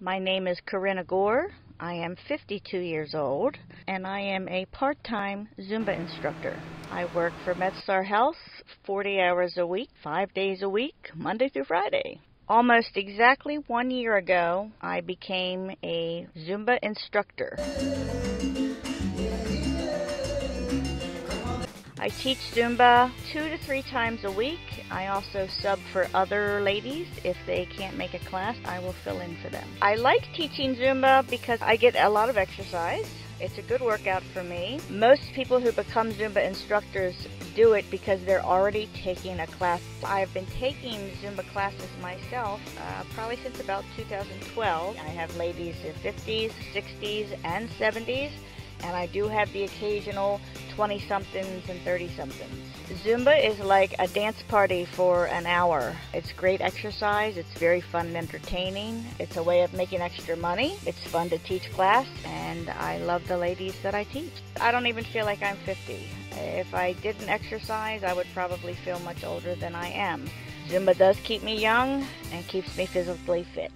My name is Corinna Gore. I am 52 years old and I am a part-time Zumba instructor. I work for MedStar Health 40 hours a week, 5 days a week, Monday through Friday. Almost exactly one year ago, I became a Zumba instructor. I teach Zumba two to three times a week. I also sub for other ladies. If they can't make a class, I will fill in for them. I like teaching Zumba because I get a lot of exercise. It's a good workout for me. Most people who become Zumba instructors do it because they're already taking a class. I've been taking Zumba classes myself uh, probably since about 2012. I have ladies in 50s, 60s, and 70s and I do have the occasional 20 somethings and 30 somethings. Zumba is like a dance party for an hour. It's great exercise, it's very fun and entertaining. It's a way of making extra money. It's fun to teach class, and I love the ladies that I teach. I don't even feel like I'm 50. If I didn't exercise, I would probably feel much older than I am. Zumba does keep me young and keeps me physically fit.